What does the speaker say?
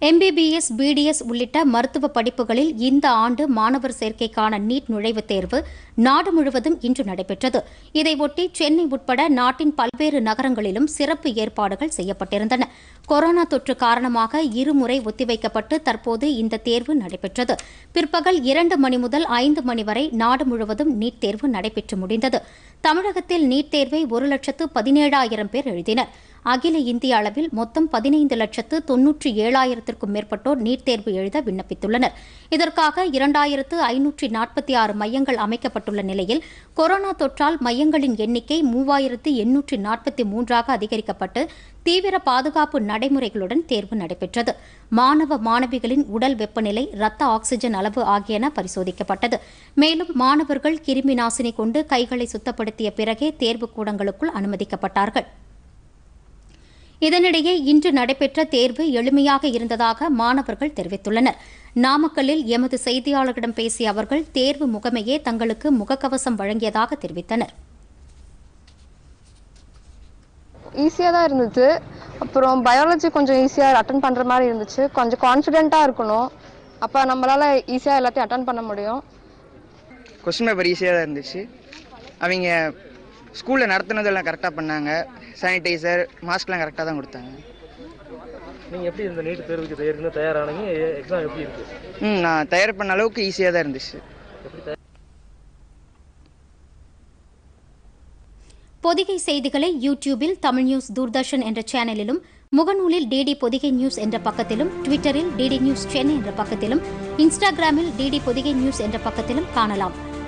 MBBS BDS உள்ளிட்ட மருத்துவ படிப்புகளில் இந்த ஆண்டு மாணவர் சேர்க்கைக்கான நீட் நுழைவுத் தேர்வு நாடு முழுவதும் இன்று நடைபெற்றது. இதையொட்டி சென்னை உட்பட நாட்டின் பல்வேறு நகரங்களிலும் சிறப்பு ஏற்பாடுகள் செய்யப்பட்டிருந்தன. கொரோனா தொற்று காரணமாக இருமுறை ஒத்திவைக்கப்பட்டு தற்போது இந்த தேர்வு நடைபெற்றது. பிற்பகல் இரண்டு மணி முதல் ஐந்து மணி வரை நாடு முழுவதும் நீட் தேர்வு நடைபெற்று முடிந்தது. தமிழகத்தில் நீட் தேர்வை ஒரு லட்சத்து பதினேழாயிரம் பேர் எழுதினர். அகில இந்திய அளவில் மொத்தம் பதினைந்து லட்சத்து தொன்னூற்றி ஏழாயிரத்திற்கும் மேற்பட்டோர் நீட் தேர்வு எழுத விண்ணப்பித்துள்ளனர். இதற்காக இரண்டாயிரத்து ஐநூற்றி நாற்பத்தி ஆறு மையங்கள் அமைக்கப்பட்டுள்ள நிலையில் கொரோனா தொற்றால் மையங்களின் எண்ணிக்கை மூவாயிரத்து எண்ணூற்றி நாற்பத்தி மூன்றாக அதிகரிக்கப்பட்டு தீவிர பாதுகாப்பு நடைமுறைகளுடன் தேர்வு நடைபெற்றது. மாணவ மாணவிகளின் உடல் வெப்பநிலை ரத்த ஆக்ஸிஜன் அளவு ஆகியன பரிசோதிக்கப்பட்டது. மேலும் மாணவர்கள் கிருமி நாசினி கொண்டு கைகளை சுத்தப்படுத்திய பிறகே தேர்வு கூடங்களுக்குள் அனுமதிக்கப்பட்டார்கள். இதனிடையே இன்று நடைபெற்ற தேர்வு எளிமையாக இருந்ததாக மாணவர்கள் தெரிவித்துள்ளனர். நாமக்கல்லில் எமது செய்தியாளர்களிடம் பேசிய அவர்கள் தேர்வு முகமையே தங்களுக்கு முகக்கவசம் வழங்கியதாக தெரிவித்தனர். ஈஸியாக தான் இருந்துச்சு. அப்புறம் பயாலஜி கொஞ்சம் ஈஸியாக அட்டன் பண்ணுற மாதிரி இருந்துச்சு. கொஞ்சம் கான்ஃபிடென்ட்டாக இருக்கணும். அப்போ நம்மளால் ஈஸியாக எல்லாத்தையும் அட்டன் பண்ண முடியும். கொஸ்டின் பேப்பர் ஈஸியாக தான் இருந்துச்சு. அவங்க ஸ்கூலில் நடத்துனதெல்லாம் கரெக்டாக பண்ணாங்க. சானிடைசர் மாஸ்க்லாம் கரெக்டாக தான் கொடுத்தாங்க. நீங்கள் எப்படி இந்த நீட் தேர்வுக்கு ஏற்கனவே தயாரானீங்க? எக்ஸாம் எப்படி இருக்கு? ம் நான் தயார் பண்ண அளவுக்கு ஈஸியாக தான் இருந்துச்சு. பொதிகை செய்திகளை யூடியூபில் தமிழ் நியூஸ் தூர்தர்ஷன் என்ற சேனலிலும் முகநூலில் டிடி பொதிகை நியூஸ் என்ற பக்கத்திலும் ட்விட்டரில் டிடி நியூஸ் சென்னை என்ற பக்கத்திலும் இன்ஸ்டாகிராமில் டிடி பொதிகை நியூஸ் என்ற பக்கத்திலும் காணலாம்.